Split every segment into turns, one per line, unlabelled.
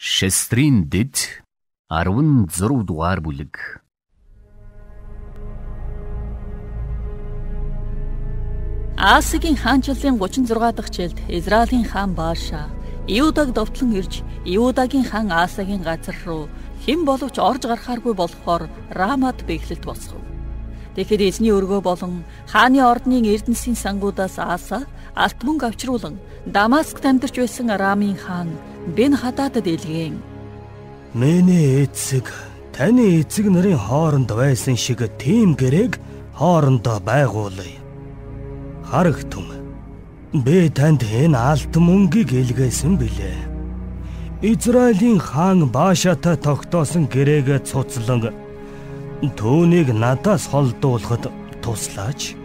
Шестрийн дэд 16 дугаар бүлэг.
Асигийн хаанчлалын 36 дахь жилд Израилийн хаан Бааша Иудаг довтлон ирж Иудагийн хаан Асагийн газар руу хэн боловч орж гарахааргүй болохоор Рамад бэглэлт босгов. Тэгэхэд эзний өргөө болон хааны ордны эрдэнсийн сангуудаас Аса алт мөнгө авчруулан Дамаскт амьдарч байсан Арамын хаан Бен Хададад илгээн.
Миний эцэг таны эцэг нарын хооронд байсан шиг тийм гэрээг хоорондоо байгуулъя. Харагтун. Би танд энэ алт мөнгийг илгээсэн билээ. Израилийн хаан Баашатай тогтоосон гэрээгээ цуцлан түүнийг надаас холдуулахад туслаач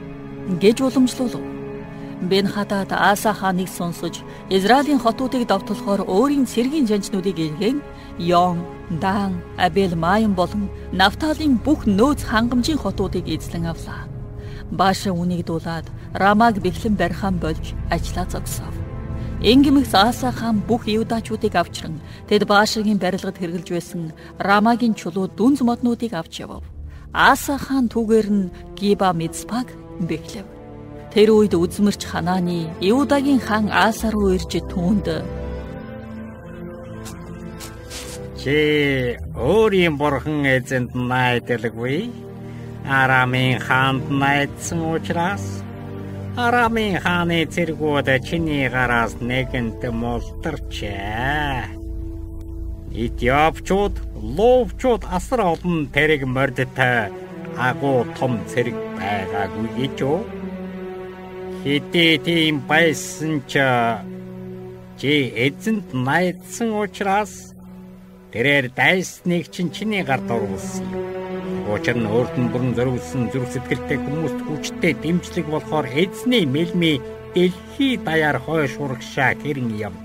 гэж уламжлуулв. Бен Хадад Аса хааныг сонсож Израилийн хотуудыг давталхоор өөрийн цэргийн жанчнуудыг илгээн Йон, Дан, Абел Майм болон Нафталийн бүх нөөц хангамжийн хотуудыг эзлэн авлаа. Бааша үнийг дуулаад Рамаг бэхлэн барьхан болж ажиллаа зогсов. Ингимэгс Аса хаан бүх юудачуудыг авчран тэд Баашагийн барилгад хэрглэж байсан Рамагийн чулуу дүнз моднуудыг авч явв. Аса хаан түүгээр нь Гиба Мицпаг бэхлэв. Тэр үед үзмэрч Ханааны Иудагийн хаан Ааса руу ирж түүнд
Чи өөрийн бурхан эзэнд найдалгүй Арамын хаанд найдсан учраас Арамын хааны цэргүүд чиний гараас нэгэнт молторчээ. Этиопчууд, ловчууд асар олон тэрэг мордтой агуу том цэрэг байгаагүй гэж юу? Хэдий тийм байсан ч чи эзэнт найдсан учраас тэрээр дайсныг чинь чиний гарт оруулсан юм. Учир нь өөрт нь бүрэн зориулсан зүрх сэтгэлтэй хүмүүст хүчтэй дэмжлэг болохоор эзний мэлми дэлхий даяар хойш урагшаа хэрэн юм.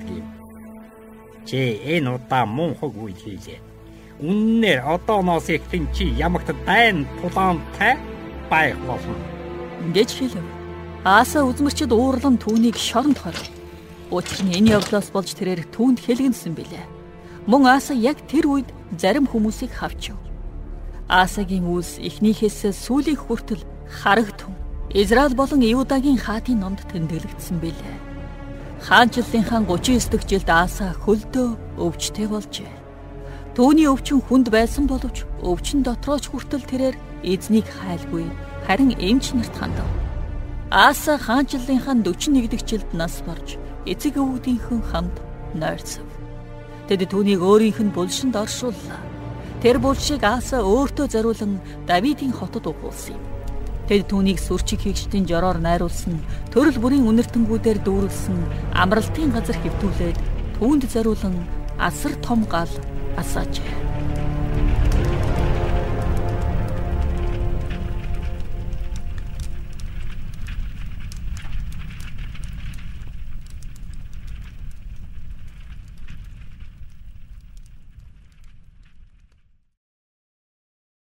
Чи энэ удаа мөн хог үйл хийлээ. Үннээр одооноос эхлэн чи ямагт дайн тулаантай байх болно.
гэж хэлв. Ааса үзмэрчд уурлан түүнийг шоронд хорив. Учир нь энэ явдлаас болж тэрээр түүнд хэлгэнсэн билээ. Мөн Ааса яг тэр үед зарим хүмүүсийг хавчив. Аасагийн үс эхнийхээс сүүлийн хүртэл харагтун. Израиль болон Иудагийн хаатын номд тэмдэглэгдсэн билээ. Хаанчлалынхаа 39 дэх жилд Ааса хөлдөө өвчтэй болжээ. Түүний өвчин хүнд байсан боловч өвчин дотрооч хүртэл тэрээр эзнийг хайлгүй харин эмч нарт хандав. Ааса хаанчлалынхаа 41 дэх жилд нас барж эцэг өвгдийнхэн хамт нойрцов. Тэд түүнийг өөрийнх нь булшинд оршууллаа. Тэр булшиг Ааса өөртөө зориулан Давидын хотод угуулсан юм. Тэд түүнийг сүрчиг хийгчдийн жороор найруулсан төрөл бүрийн үнэртэнгүүдээр дүүрэлсэн амралтын газар хэвтүүлээд түүнд зориулан асар том гал асаажээ.